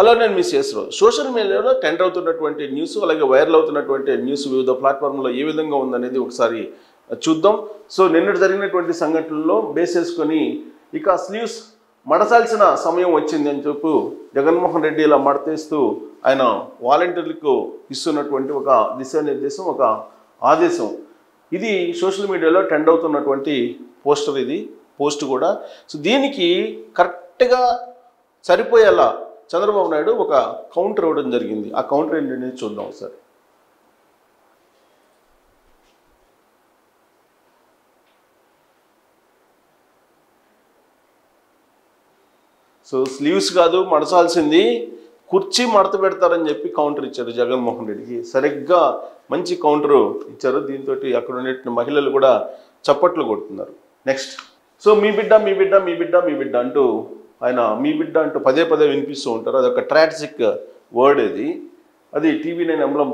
Hello నేను మిస్ చేసరు సోషల్ మీడియాలో ట్రెండ్ అవుతున్నటువంటి న్యూస్ అలాగే వైరల్ అవుతున్నటువంటి న్యూస్ వివిధ ప్లాట్ఫామ్లో ఏ విధంగా ఉందనేది ఒకసారి చూద్దాం. సో నిన్నటి జరిగినటువంటి సంఘటనల్లో బేస్ చేసుకొని ఇక స్లీవ్స్ మడసాల్సిన సమయం వచ్చింది అని చెప్పు జగన్మోహన్ రెడ్డి ఇలా మడతేస్తూ ఆయన వాలంటీర్లకు ఇస్తున్నటువంటి ఒక దిశానిర్దేశం ఒక ఆదేశం. ఇది సోషల్ మీడియాలో ట్రెండ్ అవుతున్నటువంటి పోస్టర్ ఇది పోస్ట్ కూడా. సో దీనికి కరెక్ట్గా సరిపోయేలా చంద్రబాబు నాయుడు ఒక కౌంటర్ ఇవ్వడం జరిగింది. ఆ కౌంటర్ ఏంటనేది చూద్దాం ఒకసారి. సో స్లీవ్స్ కాదు మడచాల్సింది కుర్చీ మడత పెడతారని చెప్పి కౌంటర్ ఇచ్చారు జగన్మోహన్ రెడ్డికి. సరిగ్గా మంచి కౌంటర్ ఇచ్చారు. దీంతో అక్కడ ఉండేటువంటి మహిళలు కూడా చప్పట్లు కొడుతున్నారు. నెక్స్ట్. సో మీ బిడ్డ మీ బిడ్డ మీ బిడ్డ మీ బిడ్డ అంటూ ఆయన మీ బిడ్డ అంటూ పదే పదే వినిపిస్తూ ఉంటారు. అది ఒక ట్రాట్సిక్ వర్డ్ ఇది. అది టీవీ నైన్ ఎంబ్లం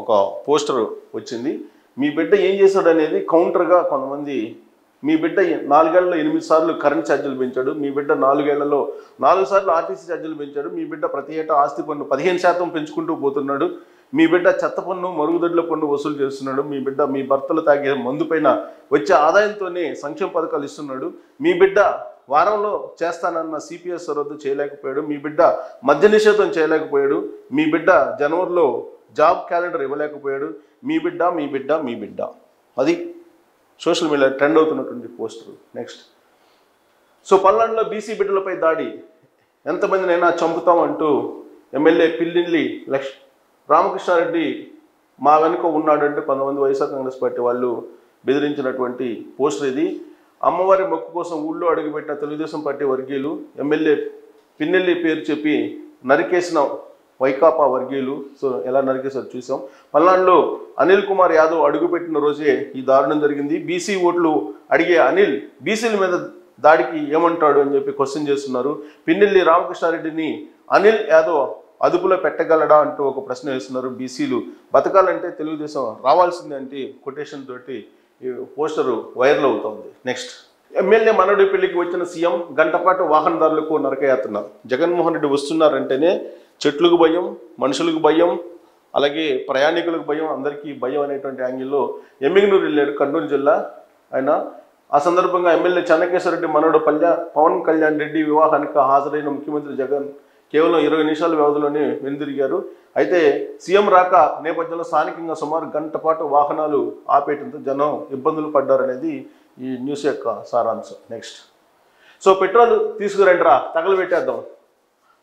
ఒక పోస్టర్ వచ్చింది. మీ బిడ్డ ఏం చేశాడు అనేది కౌంటర్గా కొంతమంది మీ బిడ్డ నాలుగేళ్ళలో ఎనిమిది సార్లు కరెంట్ ఛార్జీలు పెంచాడు. మీ బిడ్డ నాలుగేళ్ళలో నాలుగు సార్లు ఆర్టీసీ ఛార్జీలు పెంచాడు. మీ బిడ్డ ప్రతి ఏటా ఆస్తి పన్ను పదిహేను శాతం పెంచుకుంటూ పోతున్నాడు. మీ బిడ్డ చెత్త పన్ను మరుగుదొడ్ల పన్ను వసూలు చేస్తున్నాడు. మీ బిడ్డ మీ భర్తలు తాగే మందు పైన వచ్చే ఆదాయంతోనే సంక్షేమ పథకాలు ఇస్తున్నాడు. మీ బిడ్డ వారంలో చేస్తానన్న సిపిఎస్ రద్దు చేయలేకపోయాడు. మీ బిడ్డ మద్య నిషేధం చేయలేకపోయాడు. మీ బిడ్డ జనవరిలో జాబ్ క్యాలెండర్ ఇవ్వలేకపోయాడు. మీ బిడ్డ మీ బిడ్డ మీ బిడ్డ. అది సోషల్ మీడియా ట్రెండ్ అవుతున్నటువంటి పోస్టర్ నెక్స్ట్. సో పల్నాడులో బీసీ బిడ్డలపై దాడి. ఎంతమందినైనా చంపుతాం అంటూ ఎమ్మెల్యే పిల్లిల్లి లక్ష్ రామకృష్ణారెడ్డి మా వెనుక ఉన్నాడంటే కొంతమంది వైఎస్ఆర్ కాంగ్రెస్ పార్టీ వాళ్ళు బెదిరించినటువంటి పోస్టర్ ఇది. అమ్మవారి మొక్కు కోసం ఊళ్ళో అడుగుపెట్టిన తెలుగుదేశం పార్టీ వర్గీయులు ఎమ్మెల్యే పిన్నెల్లి పేరు చెప్పి నరికేసిన వైకాపా వర్గీయులు. సో ఎలా నరికేసారు చూసాం. పల్నాడులో అనిల్ కుమార్ యాదవ్ అడుగుపెట్టిన రోజే ఈ దారుణం జరిగింది. బీసీ ఓట్లు అడిగే అనిల్ బీసీల మీద దాడికి ఏమంటాడు అని చెప్పి క్వశ్చన్ చేస్తున్నారు. పిన్నెల్లి రామకృష్ణారెడ్డిని అనిల్ యాదవ్ అదుపులో పెట్టగలడా అంటూ ఒక ప్రశ్న వేస్తున్నారు బీసీలు. బతకాలంటే తెలుగుదేశం రావాల్సిందే అంటే కొటేషన్ తోటి పోస్టరు వైరల్ అవుతుంది. నెక్స్ట్ ఎమ్మెల్యే మనడి పెళ్ళికి వచ్చిన సీఎం గంటపాటు వాహనదారులకు నరకయాత్ర. జగన్మోహన్ రెడ్డి వస్తున్నారంటేనే చెట్లకు భయం మనుషులకు భయం అలాగే ప్రయాణికులకు భయం అందరికీ భయం అనేటువంటి యాంగిల్లో ఎమ్మిగనూరు వెళ్ళాడు కర్నూలు జిల్లా ఆయన. ఆ సందర్భంగా ఎమ్మెల్యే చెన్నకేశ్వరరెడ్డి మనోడు పల్లె పవన్ కళ్యాణ్ రెడ్డి వివాహానికి హాజరైన ముఖ్యమంత్రి జగన్ కేవలం ఇరవై నిమిషాల వ్యవధిలోనే వెనుదిరిగారు. అయితే సీఎం రాక నేపథ్యంలో స్థానికంగా సుమారు గంట పాటు వాహనాలు ఆపేయడంతో జనం ఇబ్బందులు పడ్డారనేది ఈ న్యూస్ యొక్క సారాంశం. నెక్స్ట్. సో పెట్రోల్ తీసుకురండిరా తగలబెట్టేద్దాం.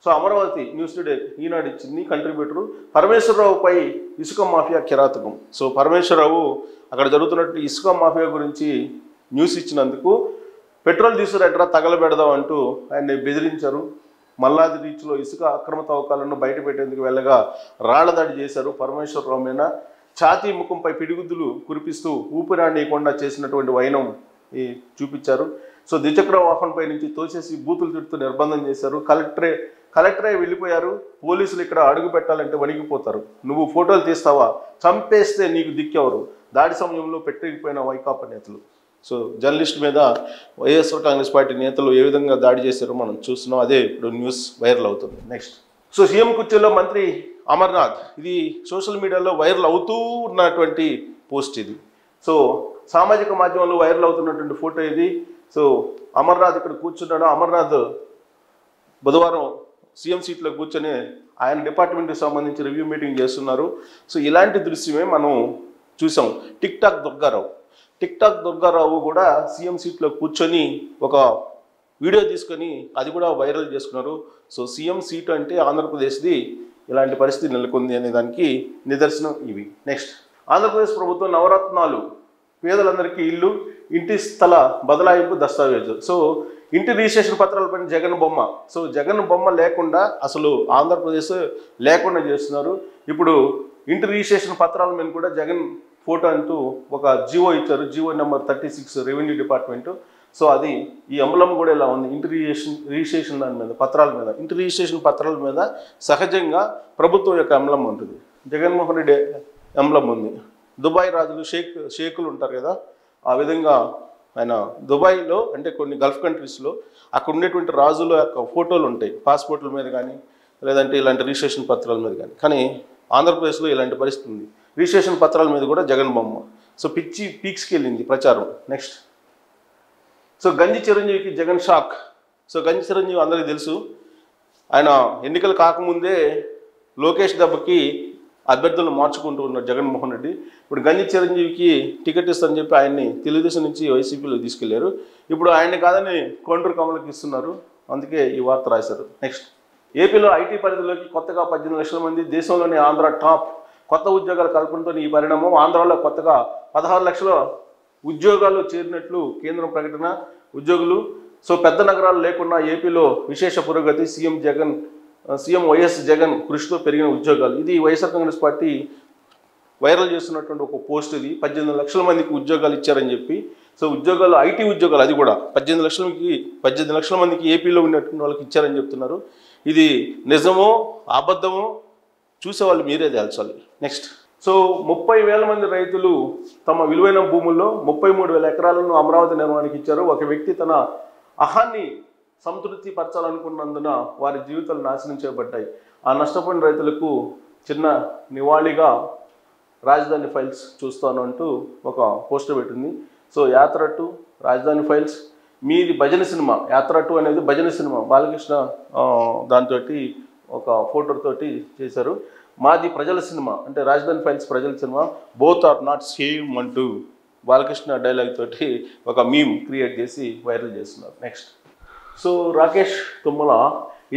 So Amaravati news today Eenadu ఇచ్చింది కంట్రిబ్యూటరు పరమేశ్వరరావుపై ఇసుక మాఫియా కిరాతకం. సో పరమేశ్వరరావు అక్కడ జరుగుతున్నట్టు ఇసుక మాఫియా గురించి న్యూస్ ఇచ్చినందుకు పెట్రోల్ తీసుకురండిరా తగలబెడదాం అంటూ ఆయన్ని బెదిరించారు. మల్లాది రీచ్లో ఇసుక అక్రమ తవ్వకాలను బయట పెట్టేందుకు వెళ్ళగా రాళ్ళదాడి చేశారు పరమేశ్వరరావు మీద ఛాతీ ముఖంపై పిడిగుద్దులు కురిపిస్తూ ఊపిరాడనీయకుండా చేసినటువంటి వైనం ఈ చూపించారు. సో ద్విచక్ర వాహనంపై నుంచి తోసేసి బూతులు తిడుతూ నిర్బంధం చేశారు. కలెక్టరే కలెక్టరే వెళ్ళిపోయారు. పోలీసులు ఇక్కడ అడుగు పెట్టాలంటే వణిగిపోతారు నువ్వు ఫోటోలు తీస్తావా? చంపేస్తే నీకు దిక్కెవరు? దాడి సమయంలో పెట్టిపోయిన వైకాపా నేతలు. సో జర్నలిస్ట్ మీద వైఎస్ఆర్ కాంగ్రెస్ పార్టీ నేతలు ఏ విధంగా దాడి చేశారో మనం చూస్తున్నాం. అదే ఇప్పుడు న్యూస్ వైరల్ అవుతుంది. నెక్స్ట్. సో సీఎం కుర్చీలో మంత్రి అమర్నాథ్ ఇది సోషల్ మీడియాలో వైరల్ అవుతూ ఉన్నటువంటి పోస్ట్ ఇది. సో సామాజిక మాధ్యమంలో వైరల్ అవుతున్నటువంటి ఫోటో ఇది. సో అమర్నాథ్ ఇక్కడ కూర్చున్నాడు. అమర్నాథ్ బుధవారం సీఎం సీట్లో కూర్చొని ఆయన డిపార్ట్మెంట్కి సంబంధించి రివ్యూ మీటింగ్ చేస్తున్నారు. సో ఇలాంటి దృశ్యమే మనం చూసాం. Tik tok Durgarao. Tik tok Durgarao కూడా సీఎం సీట్లో కూర్చొని ఒక వీడియో తీసుకొని అది కూడా వైరల్ చేసుకున్నారు. సో సీఎం సీట్ అంటే ఆంధ్రప్రదేశ్ది ఇలాంటి పరిస్థితి నెలకొంది అనే దానికి నిదర్శనం ఇవి. నెక్స్ట్ ఆంధ్రప్రదేశ్ ప్రభుత్వం నవరత్నాలు పేదలందరికీ ఇల్లు ఇంటి స్థల బదలాయింపు దస్తావేజు. సో ఇంటి రిజిస్ట్రేషన్ పత్రాలపైన జగన్ బొమ్మ. సో జగన్ బొమ్మ లేకుండా అసలు ఆంధ్రప్రదేశ్ లేకుండా చేస్తున్నారు. ఇప్పుడు ఇంటి రిజిస్ట్రేషన్ పత్రాల మీద కూడా జగన్ ఫోటో అంటూ ఒక జియో ఇచ్చారు. GO number thirty six revenue department. So అది ఈ అంబలం కూడా ఇలా ఉంది. ఇంటి రిజిస్ట్రేషన్ రిజిస్ట్రేషన్ దాని మీద పత్రాల మీద. ఇంటి రిజిస్ట్రేషన్ పత్రాల మీద సహజంగా ప్రభుత్వం యొక్క అంబలం ఉంటుంది. జగన్మోహన్ రెడ్డి అంబలం ఉంది. దుబాయ్ రాజులు షేక్ షేకులు ఉంటారు కదా ఆ విధంగా ఆయన దుబాయ్లో అంటే కొన్ని గల్ఫ్ కంట్రీస్లో అక్కడ ఉండేటువంటి రాజుల యొక్క ఫోటోలు ఉంటాయి. పాస్పోర్ట్ల మీద కానీ లేదంటే ఇలాంటి రిజిస్ట్రేషన్ పత్రాల మీద కానీ. కానీ ఆంధ్రప్రదేశ్లో ఇలాంటి పరిస్థితి ఉంది. రిజిస్ట్రేషన్ పత్రాల మీద కూడా జగన్ బొమ్మ. సో పిచ్చి పీక్స్కి వెళ్ళింది ప్రచారం. నెక్స్ట్ సో గంజి చిరంజీవికి జగన్ షాక్ సో గంజి చిరంజీవి అందరికీ తెలుసు. ఆయన ఎన్నికలు కాకముందే లోకేష్ దెబ్బకి అభ్యర్థులను మార్చుకుంటూ ఉన్నారు జగన్మోహన్ రెడ్డి. ఇప్పుడు గంజి చిరంజీవికి టికెట్ ఇస్తారని చెప్పి ఆయన్ని తెలుగుదేశం నుంచి వైసీపీలో తీసుకెళ్ళారు. ఇప్పుడు ఆయన్ని కాదని కొండ్రు కమలకి ఇస్తున్నారు. అందుకే ఈ వార్త రాశారు. నెక్స్ట్ ఏపీలో ఐటీ పరిధిలోకి కొత్తగా పద్దెనిమిది లక్షల మంది దేశంలోని ఆంధ్ర టాప్ కొత్త ఉద్యోగాల కల్పనతో ఈ పరిణామం ఆంధ్రాలో కొత్తగా పదహారు లక్షల ఉద్యోగాలు చేరినట్లు కేంద్రం ప్రకటన. ఉద్యోగులు సో పెద్ద నగరాలు లేకుండా ఏపీలో విశేష పురోగతి CM Jagan CM YS Jagan కృషితో పెరిగిన ఉద్యోగాలు. ఇది వైఎస్ఆర్ కాంగ్రెస్ పార్టీ వైరల్ చేస్తున్నటువంటి ఒక పోస్ట్ ఇది. పద్దెనిమిది లక్షల మందికి ఉద్యోగాలు ఇచ్చారని చెప్పి. సో ఉద్యోగాలు ఐటీ ఉద్యోగాలు అది కూడా పద్దెనిమిది లక్షలకి పద్దెనిమిది లక్షల మందికి ఏపీలో ఉన్నటువంటి వాళ్ళకి ఇచ్చారని చెప్తున్నారు. ఇది నిజమో అబద్ధమో చూసేవాళ్ళు మీరే తేల్చాలి. నెక్స్ట్ సో ముప్పై వేల మంది రైతులు తమ విలువైన భూముల్లో ముప్పై మూడు వేల ఎకరాలను అమరావతి నిర్మాణానికి ఇచ్చారు. ఒక వ్యక్తి తన అహాన్ని సంతృప్తి పరచాలనుకున్నందున వారి జీవితాలు నాశనం చేయబడ్డాయి. ఆ నష్టపోయిన రైతులకు చిన్న నివాళిగా రాజధాని ఫైల్స్ చూస్తాను అంటూ ఒక పోస్టర్ పెట్టింది. సో యాత్ర టు రాజధాని ఫైల్స్. మీది భజన సినిమా యాత్ర టు అనేది భజన సినిమా. బాలకృష్ణ దాంతో ఒక ఫోటోతోటి చేశారు. మాది ప్రజల సినిమా అంటే రాజధాని ఫైల్స్ ప్రజల cinema. Both are not same అంటూ బాలకృష్ణ డైలాగ్ తోటి ఒక మీమ్ క్రియేట్ చేసి వైరల్ చేస్తున్నారు. నెక్స్ట్ సో రాకేష్ తుమ్మల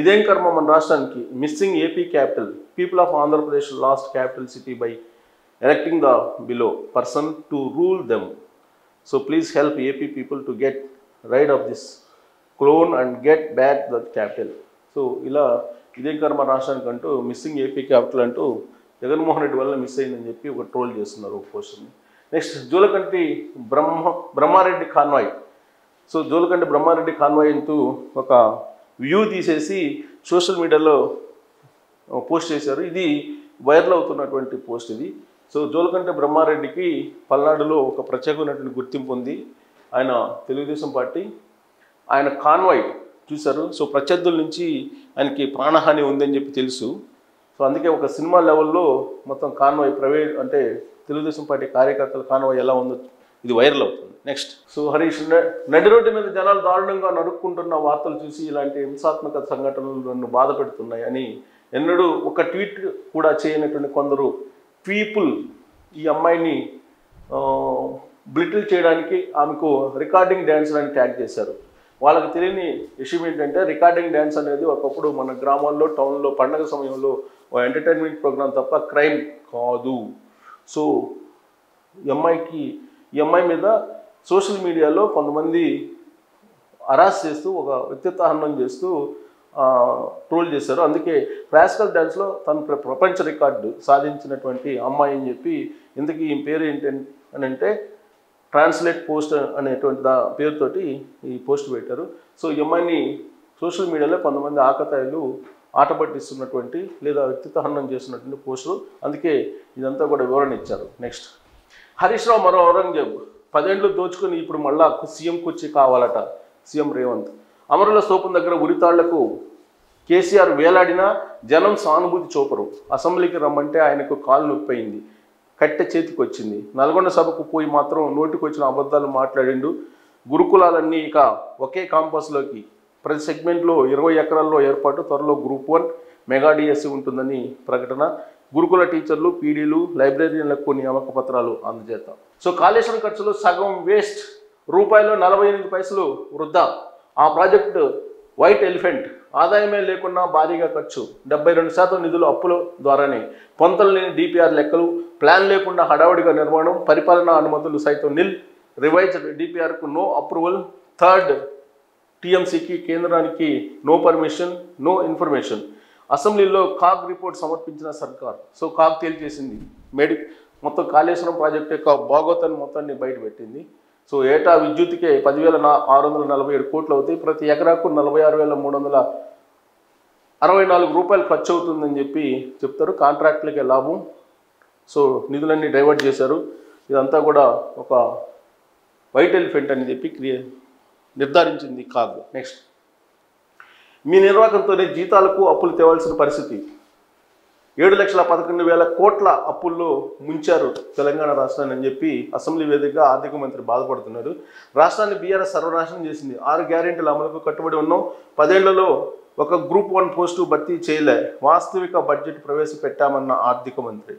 ఇదేం కర్మ మన రాష్ట్రానికి? Missing AP capital people of Andhra Pradesh lost capital city by electing the below person to rule them so please help AP people to get rid of this clone and get back the capital so ఇలా ఇదే కర్మ రాష్ట్రానికి అంటూ missing AP capital అంటూ జగన్మోహన్ రెడ్డి వల్ల miss అయిందని చెప్పి ఒక ట్రోల్ చేస్తున్నారు ఒక పోస్టర్ని next Julakanti Brahma Brahmareddy convoy. So Jolakanti Brahmareddy convoy అంటూ ఒక వ్యూ తీసేసి సోషల్ మీడియాలో పోస్ట్ చేశారు. ఇది వైరల్ అవుతున్నటువంటి పోస్ట్ ఇది. సో జోలకంటి బ్రహ్మారెడ్డికి పల్నాడులో ఒక ప్రత్యేకమైనటువంటి గుర్తింపు ఉంది. ఆయన తెలుగుదేశం పార్టీ. ఆయన కాన్వాయ్ చూశారు. సో ప్రత్యర్థుల నుంచి ఆయనకి ప్రాణహాని ఉందని చెప్పి తెలుసు. సో అందుకే ఒక సినిమా లెవెల్లో మొత్తం కాన్వాయ్ ప్రైవేట్ అంటే తెలుగుదేశం పార్టీ కార్యకర్తల కాన్వాయ్ ఎలా ఉందో ఇది వైరల్ అవుతుంది. నెక్స్ట్. సో హరీష్ నడి రోడ్డు మీద జనాలు దారుణంగా నడుక్కుంటున్న వార్తలు చూసి ఇలాంటి హింసాత్మక సంఘటనలు నన్ను బాధ పెడుతున్నాయి అని ఎన్నడూ ఒక ట్వీట్ కూడా చేయనటువంటి కొందరు పీపుల్ ఈ అమ్మాయిని బ్లిటిల్ చేయడానికి ఆమెకు రికార్డింగ్ డ్యాన్స్ అని ట్యాగ్ చేశారు. వాళ్ళకి తెలియని విషయం ఏంటంటే రికార్డింగ్ డ్యాన్స్ అనేది ఒకప్పుడు మన గ్రామాల్లో టౌన్లో పండగ సమయంలో ఎంటర్టైన్మెంట్ ప్రోగ్రామ్ తప్ప క్రైమ్ కాదు. సో ఎంఐకి ఎంఐ ఈ అమ్మాయి మీద సోషల్ మీడియాలో కొంతమంది అరాస్ చేస్తూ ఒక వ్యక్తిత్వహనం చేస్తూ ట్రోల్ చేశారు. అందుకే క్లాసికల్ డ్యాన్స్లో తను ప్ర- ప్రపంచ రికార్డు సాధించినటువంటి అమ్మాయి అని చెప్పి ఇంతకీ ఈ పేరు ఏంటి అని అంటే ట్రాన్స్లేట్ పోస్ట్ అనేటువంటి దా పేరుతోటి ఈ పోస్ట్ పెట్టారు. సో ఈ అమ్మాయిని సోషల్ మీడియాలో కొంతమంది ఆకతాయిలు ఆట పట్టిస్తున్నటువంటి లేదా వ్యక్తిత్వహనం చేస్తున్నటువంటి పోస్టులు. అందుకే ఇదంతా కూడా వివరణ ఇచ్చారు. నెక్స్ట్. హరీష్ రావు మరో ఔరంగజేబు. పదేండ్లు దోచుకుని ఇప్పుడు మళ్ళా సీఎం కుర్చీ కావాలట సీఎం రేవంత్. అమరుల స్తూపం దగ్గర ఉరితాళ్ళకు కేసీఆర్ వేలాడినా జనం సానుభూతి చూపరు. అసెంబ్లీకి రమ్మంటే ఆయనకు కాలు నొప్పి అయింది. కట్టె చేతికి వచ్చింది నల్గొండ సభకు పోయి మాత్రం నోటికి వచ్చిన అబద్ధాలు మాట్లాడిండు. గురుకులాలన్నీ ఇక ఒకే కాంపస్లోకి ప్రతి సెగ్మెంట్లో ఇరవై ఎకరాల్లో ఏర్పాటు త్వరలో గ్రూప్ వన్ మెగా డిఎస్సి ఉంటుందని ప్రకటన. గురుకుల టీచర్లు పీడీలు లైబ్రరీలకు నియామక పత్రాలు అందజేద్దాం. సో కాళేశ్వరం ఖర్చులు సగం వేస్ట్ రూపాయలు నలభై ఎనిమిది పైసలు వృద్ధా ఆ ప్రాజెక్టు వైట్ ఎలిఫెంట్ ఆదాయమే లేకుండా భారీగా ఖర్చు. డెబ్బై రెండు శాతం నిధులు అప్పుల ద్వారానే. పొంతలు లేని డిపిఆర్ లెక్కలు ప్లాన్ లేకుండా హడావుడిగా నిర్మాణం పరిపాలనా అనుమతులు సైతం నిల్. రివైజ్డ్ డిపిఆర్కు నో అప్రూవల్. థర్డ్ టీఎంసీకి కేంద్రానికి నో పర్మిషన్ నో ఇన్ఫర్మేషన్. అసెంబ్లీలో కాగ్ రిపోర్ట్ సమర్పించిన సర్కార్. So CAG తేల్చేసింది. మెడి మొత్తం కాళేశ్వరం ప్రాజెక్ట్ యొక్క భాగోతాన్ని మొత్తాన్ని బయటపెట్టింది సో ఏటా విద్యుత్కే పదివేల నా ఆరు వందల నలభై ఏడు కోట్లు అవుతాయి. ప్రతి ఎకరాకు నలభై ఆరు వేల మూడు వందల అరవై నాలుగు రూపాయలు ఖర్చు అవుతుందని చెప్పి చెప్తారు. కాంట్రాక్టులకే లాభం. సో నిధులన్నీ డైవర్ట్ చేశారు. ఇదంతా కూడా ఒక వైట్ ఎలిఫెంట్ అని చెప్పి క్రియ నిర్ధారించింది కాగ్ నెక్స్ట్. మీ నిర్వాహకంతోనే జీతాలకు అప్పులు తేవాల్సిన పరిస్థితి. ఏడు లక్షల పదకొండు వేల కోట్ల అప్పుల్లో ముంచారు తెలంగాణ రాష్ట్రాన్ని అని చెప్పి అసెంబ్లీ వేదికగా ఆర్థిక మంత్రి బాధపడుతున్నారు. రాష్ట్రాన్ని బీఆర్ఎస్ సర్వనాశనం చేసింది. ఆరు గ్యారెంటీల అమలుకు కట్టుబడి ఉన్నాం. పదేళ్ళలో ఒక గ్రూప్ వన్ పోస్టు భర్తీ చేయలే. వాస్తవిక బడ్జెట్ ప్రవేశపెట్టామన్న ఆర్థిక మంత్రి.